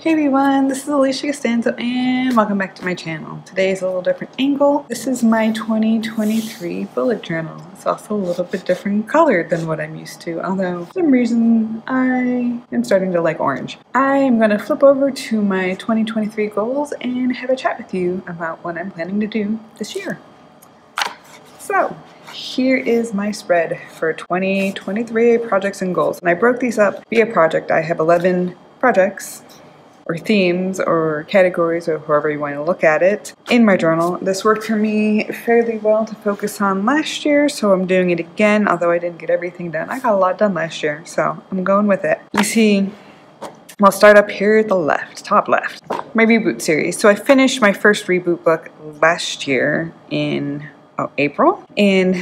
Hey everyone, this is Alisha Costanzo and welcome back to my channel. Today is a little different angle. This is my 2023 bullet journal. It's also a little bit different color than what I'm used to, although for some reason I am starting to like orange. I am going to flip over to my 2023 goals and have a chat with you about what I'm planning to do this year. So, here is my spread for 2023 projects and goals. And I broke these up via project. I have 11 projects or themes or categories or however you want to look at it in my journal. This worked for me fairly well to focus on last year, so I'm doing it again, although I didn't get everything done. I got a lot done last year, so I'm going with it. You see, I'll start up here at the left, top left, my reboot series. So I finished my first reboot book last year in oh, April, and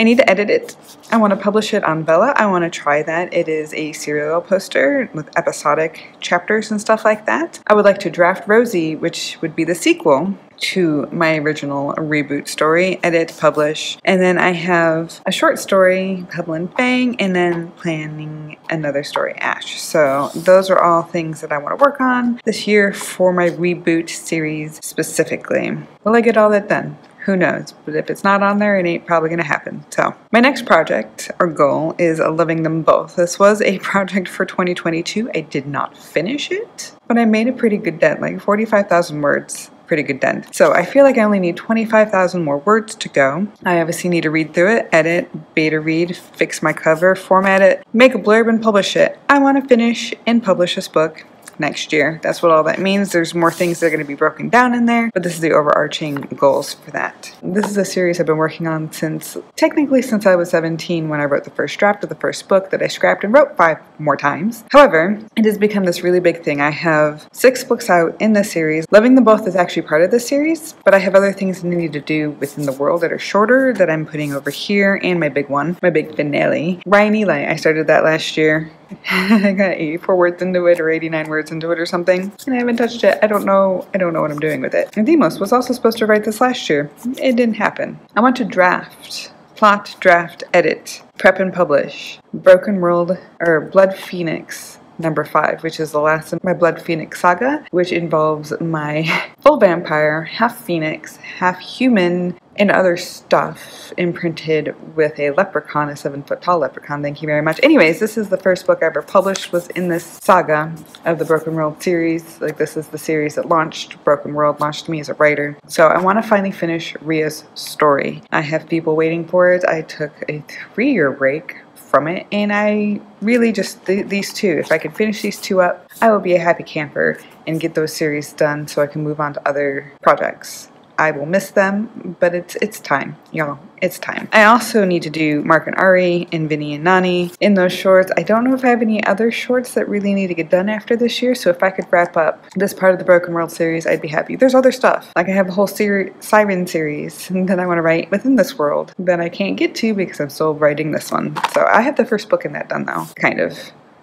I need to edit it. I want to publish it on Vella. I want to try that. It is a serial poster with episodic chapters and stuff like that. I would like to draft Rosie, which would be the sequel to my original reboot story, edit, publish, and then I have a short story, Pebble and Fang, and then planning another story, Ash. So those are all things that I want to work on this year for my reboot series specifically. Will I get all that done? Who knows? But if it's not on there, it ain't probably to happen. So, my next project or goal is a loving them both. This was a project for 2022. I did not finish it, but I made a pretty good dent, like 45,000 words pretty good dent. So I feel like I only need 25,000 more words to go. I obviously need to read through it, edit, beta read, fix my cover, format it, make a blurb and publish it. I want to finish and publish this book next year. That's what all that means. There's more things that are going to be broken down in there, but this is the overarching goals for that. This is a series I've been working on since, technically since I was 17 when I wrote the first draft of the first book that I scrapped and wrote five more times. However, it has become this really big thing. I have six books out in this series. Loving them both is actually part of this series, but I have other things I need to do within the world that are shorter that I'm putting over here and my big one, my big finale. Ryan Eli, I started that last year. I got 84 words into it or 89 words into it or something, and I haven't touched it. I don't know. I don't know what I'm doing with it. And Demos was also supposed to write this last year. It didn't happen. I want to draft, plot, draft, edit, prep, and publish. Broken World or Blood Phoenix number five, which is the last of my Blood Phoenix saga, which involves my full vampire, half phoenix, half human, and other stuff imprinted with a leprechaun, a seven foot tall leprechaun. Thank you very much. Anyways, this is the first book I ever published was in this saga of the Broken World series. Like this is the series that launched Broken World, launched me as a writer. So I want to finally finish Ria's story. I have people waiting for it. I took a three year break from it and I really just th these two if I can finish these two up I will be a happy camper and get those series done so I can move on to other projects I will miss them, but it's it's time, y'all. It's time. I also need to do Mark and Ari and Vinny and Nani in those shorts. I don't know if I have any other shorts that really need to get done after this year, so if I could wrap up this part of the Broken World series, I'd be happy. There's other stuff. Like I have a whole ser Siren series that I want to write within this world that I can't get to because I'm still writing this one. So I have the first book in that done now, kind of.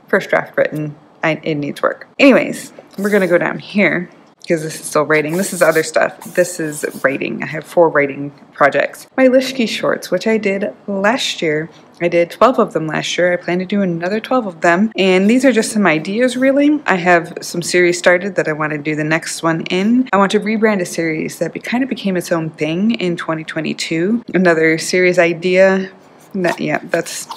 First draft written. I, it needs work. Anyways, we're to go down here because this is still writing. This is other stuff. This is writing. I have four writing projects. My Lishky shorts, which I did last year. I did 12 of them last year. I plan to do another 12 of them. And these are just some ideas, really. I have some series started that I want to do the next one in. I want to rebrand a series that kind of became its own thing in 2022. Another series idea. That, yeah, that's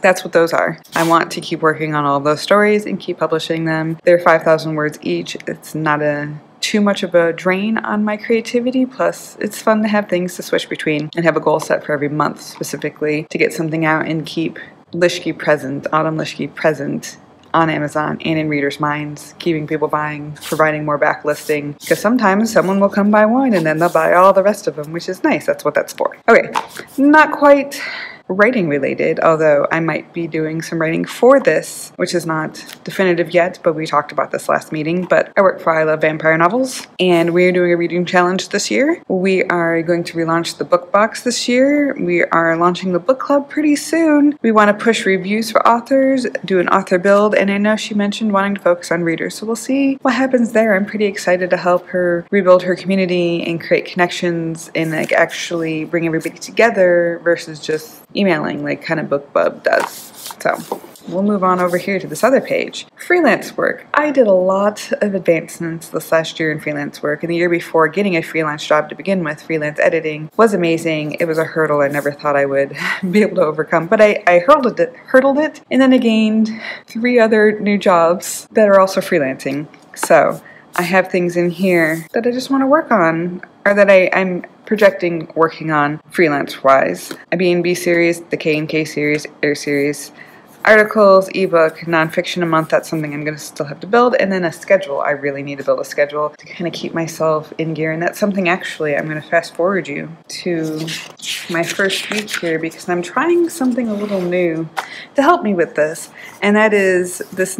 that's what those are. I want to keep working on all those stories and keep publishing them. They're 5,000 words each. It's not a too much of a drain on my creativity. Plus, it's fun to have things to switch between and have a goal set for every month specifically to get something out and keep Lishky present, Autumn Lishky present on Amazon and in readers' minds, keeping people buying, providing more backlisting. Because sometimes someone will come buy one and then they'll buy all the rest of them, which is nice. That's what that's for. Okay, not quite writing related, although I might be doing some writing for this, which is not definitive yet, but we talked about this last meeting. But I work for I Love Vampire Novels, and we're doing a reading challenge this year. We are going to relaunch the book box this year. We are launching the book club pretty soon. We want to push reviews for authors, do an author build, and I know she mentioned wanting to focus on readers, so we'll see what happens there. I'm pretty excited to help her rebuild her community and create connections and like actually bring everybody together versus just emailing like kind of BookBub does. So we'll move on over here to this other page. Freelance work. I did a lot of advancements this last year in freelance work, and the year before getting a freelance job to begin with, freelance editing, was amazing. It was a hurdle I never thought I would be able to overcome, but I, I hurdled it, hurdled it, and then I gained three other new jobs that are also freelancing. So I have things in here that I just want to work on, or that I, I'm projecting working on freelance wise. A B&B series, the K&K series, Air series, articles, ebook, nonfiction a month. That's something I'm going to still have to build. And then a schedule. I really need to build a schedule to kind of keep myself in gear. And that's something actually I'm going to fast forward you to my first week here because I'm trying something a little new to help me with this. And that is this.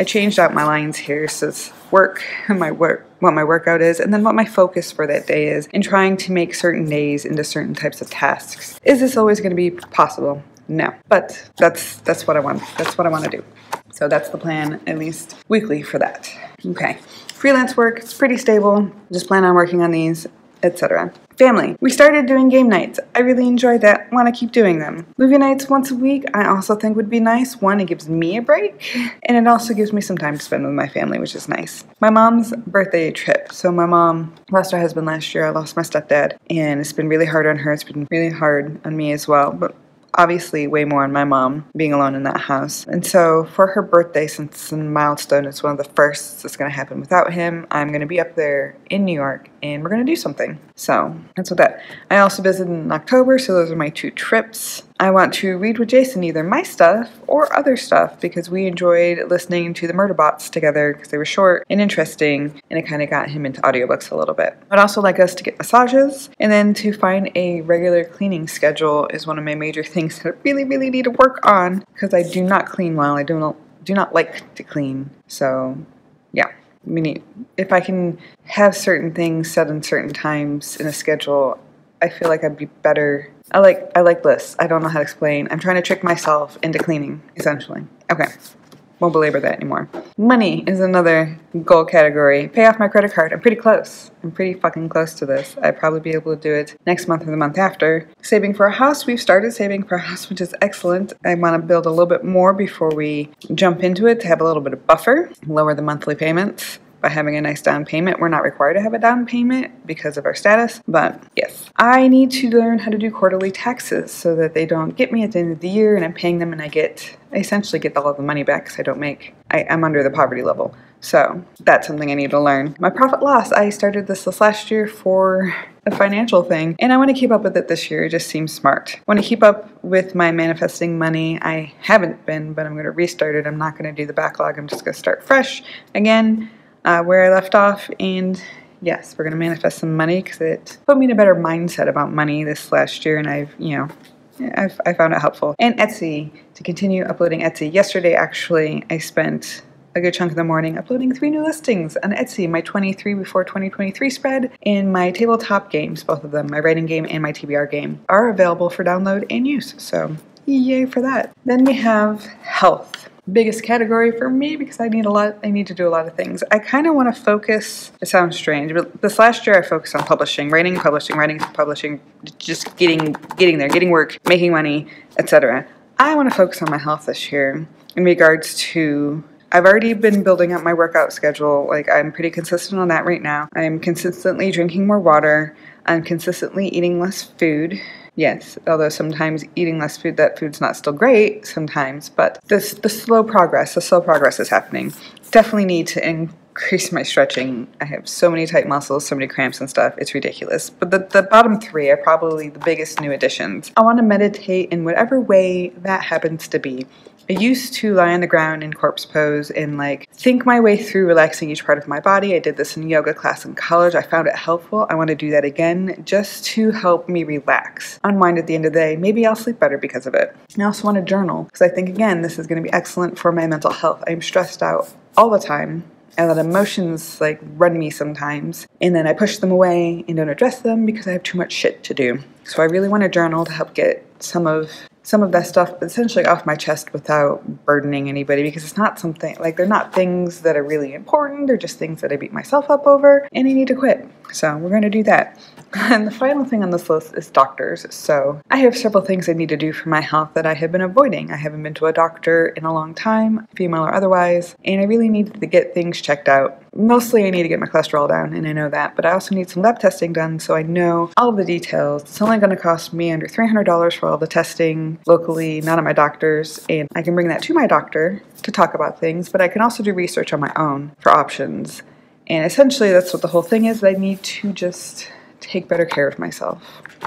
I changed out my lines here. So it's work, and my work, what my workout is, and then what my focus for that day is, and trying to make certain days into certain types of tasks. Is this always going to be possible? No, but that's that's what I want. That's what I want to do. So that's the plan, at least weekly for that. Okay, freelance work. It's pretty stable. Just plan on working on these, etc. Family. We started doing game nights. I really enjoy that. Want to keep doing them. Movie nights once a week, I also think would be nice. One, it gives me a break, and it also gives me some time to spend with my family, which is nice. My mom's birthday trip. So my mom lost her husband last year. I lost my stepdad, and it's been really hard on her. It's been really hard on me as well. But obviously way more on my mom being alone in that house. And so for her birthday, since it's a milestone, it's one of the firsts that's going to happen without him, I'm going to be up there in New York and we're going to do something. So that's what that. I also visited in October, so those are my two trips. I want to read with Jason either my stuff or other stuff because we enjoyed listening to the Murderbots together because they were short and interesting and it kind of got him into audiobooks a little bit. I'd also like us to get massages and then to find a regular cleaning schedule is one of my major things that I really, really need to work on because I do not clean well. I do not, do not like to clean. So, yeah. I mean, if I can have certain things set in certain times in a schedule, I feel like I'd be better. I like I like lists. I don't know how to explain. I'm trying to trick myself into cleaning, essentially. Okay. Won't belabor that anymore. Money is another goal category. Pay off my credit card. I'm pretty close. I'm pretty fucking close to this. I'd probably be able to do it next month or the month after. Saving for a house. We've started saving for a house, which is excellent. I want to build a little bit more before we jump into it to have a little bit of buffer, lower the monthly payments by having a nice down payment. We're not required to have a down payment because of our status, but yes. I need to learn how to do quarterly taxes so that they don't get me at the end of the year and I'm paying them and I get, I essentially get all of the money back because I don't make, I, I'm under the poverty level. So that's something I need to learn. My profit loss, I started this this last year for a financial thing, and I want to keep up with it this year. It just seems smart. I want to keep up with my manifesting money. I haven't been, but I'm going to restart it. I'm not going to do the backlog. I'm just going to start fresh again uh, where I left off. And yes, we're going to manifest some money because it put me in a better mindset about money this last year. And I've, you know, I've, I found it helpful. And Etsy, to continue uploading Etsy. Yesterday, actually, I spent a good chunk of the morning uploading three new listings on Etsy my 23 before 2023 spread and my tabletop games, both of them, my writing game and my TBR game, are available for download and use. So, yay for that. Then we have health biggest category for me because I need a lot I need to do a lot of things. I kind of want to focus it sounds strange, but this last year I focused on publishing, writing, publishing, writing, publishing, just getting getting there, getting work, making money, etc. I want to focus on my health this year in regards to I've already been building up my workout schedule. Like I'm pretty consistent on that right now. I'm consistently drinking more water. I'm consistently eating less food Yes, although sometimes eating less food, that food's not still great sometimes, but this the slow progress, the slow progress is happening. Definitely need to increase my stretching. I have so many tight muscles, so many cramps and stuff. It's ridiculous. But the, the bottom three are probably the biggest new additions. I want to meditate in whatever way that happens to be. I used to lie on the ground in corpse pose and like think my way through relaxing each part of my body. I did this in yoga class in college. I found it helpful. I want to do that again just to help me relax, unwind at the end of the day. Maybe I'll sleep better because of it. I also want to journal because I think again this is going to be excellent for my mental health. I'm stressed out all the time and let emotions like run me sometimes and then I push them away and don't address them because I have too much shit to do. So I really want to journal to help get some of some of that stuff essentially off my chest without burdening anybody because it's not something like they're not things that are really important. They're just things that I beat myself up over and I need to quit. So we're going to do that. And the final thing on this list is doctors. So I have several things I need to do for my health that I have been avoiding. I haven't been to a doctor in a long time, female or otherwise, and I really need to get things checked out. Mostly I need to get my cholesterol down, and I know that, but I also need some lab testing done so I know all the details. It's only going to cost me under $300 for all the testing locally, not at my doctor's, and I can bring that to my doctor to talk about things, but I can also do research on my own for options. And essentially, that's what the whole thing is. I need to just take better care of myself.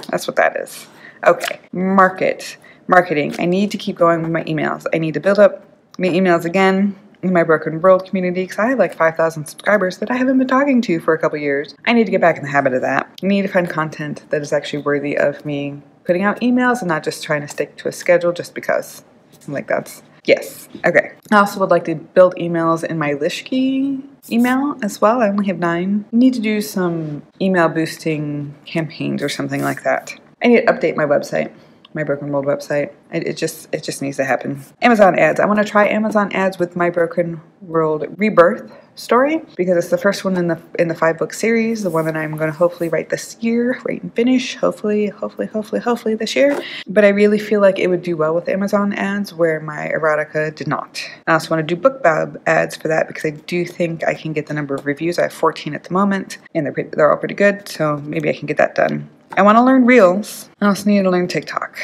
That's what that is. Okay, market, marketing. I need to keep going with my emails. I need to build up my emails again in my Broken World community because I have like 5,000 subscribers that I haven't been talking to for a couple years. I need to get back in the habit of that. I need to find content that is actually worthy of me putting out emails and not just trying to stick to a schedule just because. Like that's Yes. Okay. I also would like to build emails in my Lishky email as well. I only have nine. I need to do some email boosting campaigns or something like that. I need to update my website, my Broken World website. It, it just it just needs to happen. Amazon ads. I want to try Amazon ads with my Broken World Rebirth story because it's the first one in the in the five book series, the one that I'm going to hopefully write this year, write and finish, hopefully, hopefully, hopefully, hopefully this year. But I really feel like it would do well with Amazon ads where my erotica did not. I also want to do BookBub ads for that because I do think I can get the number of reviews. I have 14 at the moment, and they're pretty, they're all pretty good, so maybe I can get that done. I want to learn Reels. I also need to learn TikTok.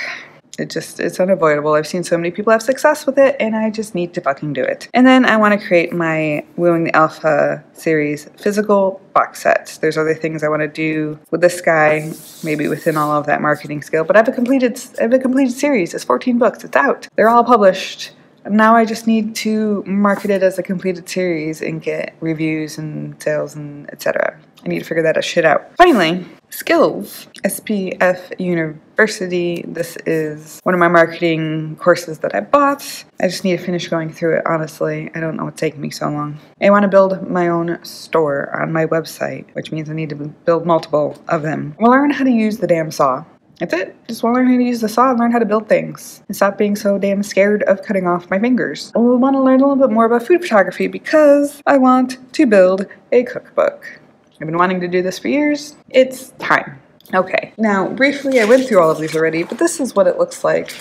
It just, it's unavoidable. I've seen so many people have success with it, and I just need to fucking do it. And then I want to create my Wooing the Alpha series physical box set. There's other things I want to do with this guy, maybe within all of that marketing skill. But I have a completed, I have a completed series. It's 14 books. It's out. They're all published. Now I just need to market it as a completed series and get reviews and sales and etc. I need to figure that shit out. Finally, skills. SPF University. This is one of my marketing courses that I bought. I just need to finish going through it, honestly. I don't know what's taking me so long. I want to build my own store on my website, which means I need to build multiple of them. We'll learn how to use the damn saw. That's it. Just want to learn how to use the saw and learn how to build things. And stop being so damn scared of cutting off my fingers. I want to learn a little bit more about food photography because I want to build a cookbook. I've been wanting to do this for years. It's time. Okay, now briefly, I went through all of these already, but this is what it looks like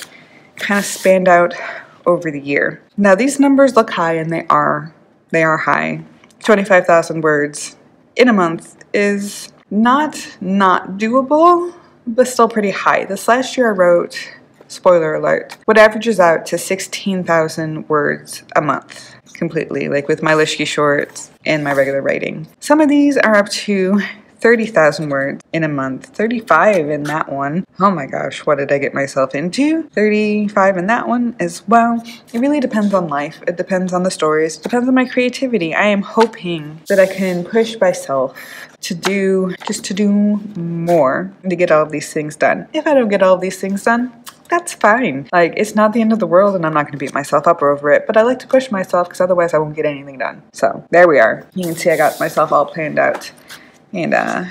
kind of spanned out over the year. Now these numbers look high and they are. They are high. 25,000 words in a month is not not doable, but still pretty high. This last year I wrote, spoiler alert, what averages out to 16,000 words a month completely, like with my Lishky shorts and my regular writing. Some of these are up to 30,000 words in a month, 35 in that one. Oh my gosh, what did I get myself into? 35 in that one as well. It really depends on life. It depends on the stories. It depends on my creativity. I am hoping that I can push myself to do, just to do more to get all of these things done. If I don't get all of these things done, that's fine. Like, it's not the end of the world and I'm not going to beat myself up over it, but I like to push myself because otherwise I won't get anything done. So, there we are. You can see I got myself all planned out. And, uh,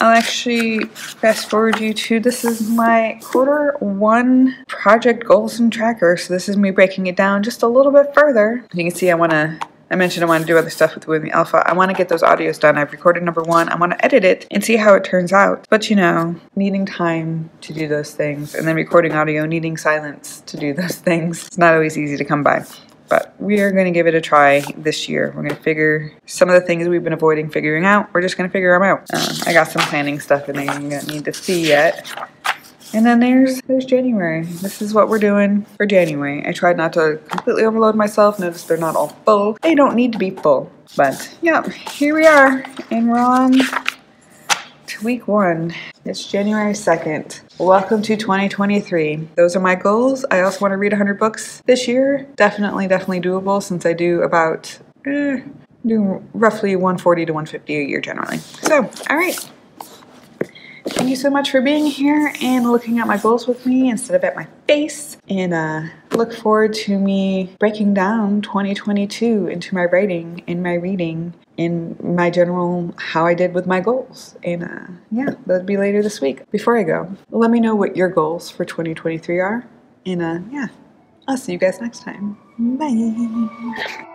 I'll actually fast forward you to this is my quarter one project goals and tracker. So this is me breaking it down just a little bit further. You can see I want to I mentioned I want to do other stuff with Wooing the Alpha. I want to get those audios done. I've recorded number one. I want to edit it and see how it turns out. But you know, needing time to do those things and then recording audio, needing silence to do those things. It's not always easy to come by. But we are going to give it a try this year. We're going to figure some of the things we've been avoiding figuring out. We're just going to figure them out. Uh, I got some planning stuff there you don't need to see yet. And then there's there's January. This is what we're doing for January. I tried not to completely overload myself. Notice they're not all full. They don't need to be full. But yeah, here we are. And we're on to week one. It's January 2nd. Welcome to 2023. Those are my goals. I also want to read 100 books this year. Definitely, definitely doable since I do about, eh, do roughly 140 to 150 a year generally. So, all right. Thank you so much for being here and looking at my goals with me instead of at my face. And uh, look forward to me breaking down 2022 into my writing and my reading and my general how I did with my goals. And uh, yeah, that'll be later this week. Before I go, let me know what your goals for 2023 are. And uh, yeah, I'll see you guys next time. Bye.